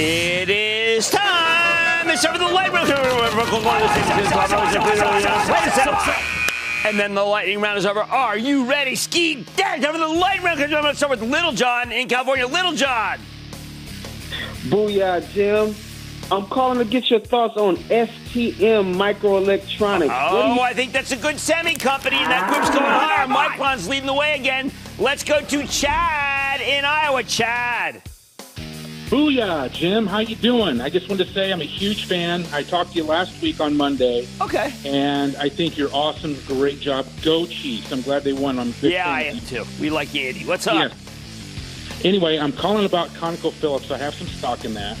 It is time. It's for the light round. And then the lightning round is over. Are you ready? Ski. Time for the light round. I'm going to start with Little John in California. Little John. Booyah, Jim. I'm calling to get your thoughts on STM Microelectronics. Oh, I think that's a good semi company, and that group's going higher. Micron's leading the way again. Let's go to Chad in Iowa. Chad. Booyah, Jim. How you doing? I just wanted to say I'm a huge fan. I talked to you last week on Monday. Okay. And I think you're awesome. Great job. Go Chiefs. I'm glad they won. I'm Yeah, fan I am too. We like Andy. What's up? Yes. Anyway, I'm calling about ConocoPhillips. I have some stock in that.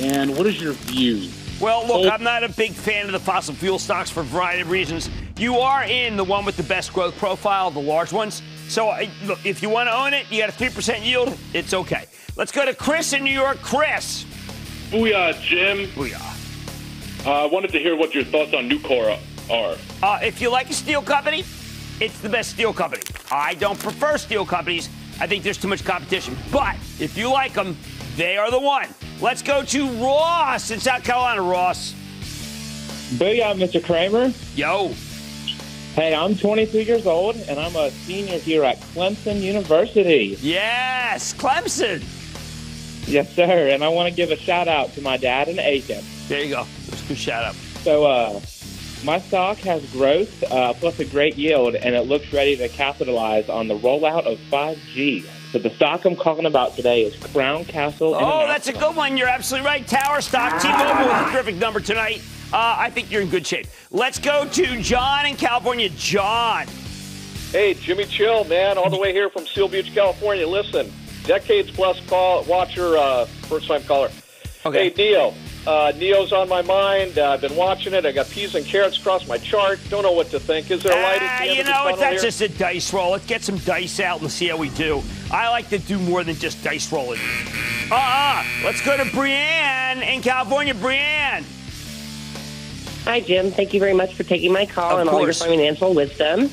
And what is your view? Well, look. I'm not a big fan of the fossil fuel stocks for a variety of reasons. You are in the one with the best growth profile, the large ones. So, look, if you want to own it, you got a 3% yield, it's okay. Let's go to Chris in New York. Chris. Booyah, Jim. Booyah. Uh, I wanted to hear what your thoughts on Nucor are. Uh, if you like a steel company, it's the best steel company. I don't prefer steel companies. I think there's too much competition. But if you like them, they are the one. Let's go to Ross in South Carolina. Ross. Booyah, Mr. Cramer. Yo. Hey, I'm 23 years old, and I'm a senior here at Clemson University. Yes, Clemson. Yes, sir. And I want to give a shout out to my dad and Aiken. There you go. That's a good shout out. So, uh, my stock has growth uh, plus a great yield, and it looks ready to capitalize on the rollout of 5G. So, the stock I'm calling about today is Crown Castle. Oh, that's a good one. You're absolutely right. Tower stock, T-Mobile with a terrific number tonight. Uh, I think you're in good shape. Let's go to John in California. John. Hey, Jimmy Chill, man, all the way here from Seal Beach, California. Listen, decades plus call watcher, uh, first time caller. Okay. Hey, NIO. Uh, NIO's on my mind. Uh, I've been watching it. I got peas and carrots across my chart. Don't know what to think. Is there a light at Ah, the end you of the know what? tunnel That's here? just a dice roll. Let's get some dice out and see how we do. I like to do more than just dice rolling. Uh-uh. Let's go to Brienne in California. Brienne. Hi, Jim. Thank you very much for taking my call Of and all your course. financial wisdom.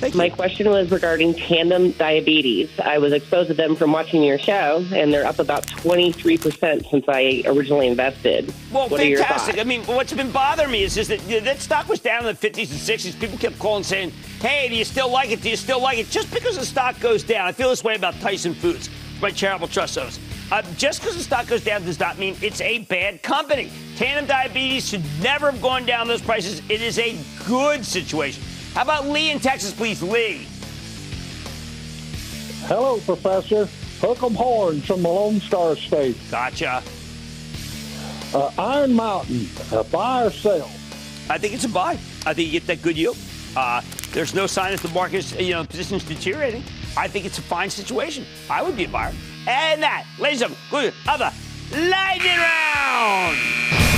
Thank My question was regarding tandem diabetes. I was exposed to them from watching your show, and they're up about 23% since I originally invested. Well, what fantastic. I mean, what's been bothering me is just that you know, that stock was down in the 50s and 60s. People kept calling saying, hey, do you still like it? Do you still like it? Just because the stock goes down, I feel this way about Tyson Foods, my charitable trust owns. Uh, just because the stock goes down does not mean it's a bad company. Tandem diabetes should never have gone down those prices. It is a good situation. How about Lee in Texas, please? Lee. Hello, Professor. Hook 'em horns from the Lone Star State. Gotcha. Uh, Iron Mountain, uh, buy or sell? I think it's a buy. I think you get that good yield. Uh, there's no sign that the market's, you know, position's deteriorating. I think it's a fine situation. I would be a buyer. And that, ladies and gentlemen, other lightning round.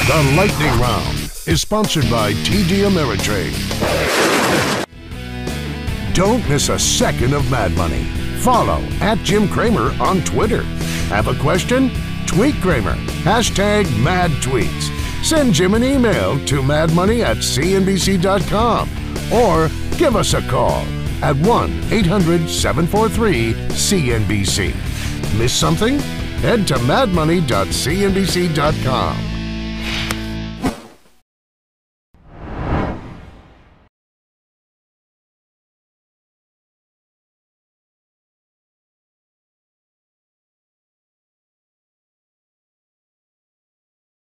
The Lightning Round is sponsored by TD Ameritrade. Don't miss a second of Mad Money. Follow at Jim Cramer on Twitter. Have a question? Tweet Cramer. Hashtag mad tweets. Send Jim an email to madmoney at cnbc.com or give us a call at 1 800 743 CNBC. Miss something? Head to madmoney.cnbc.com.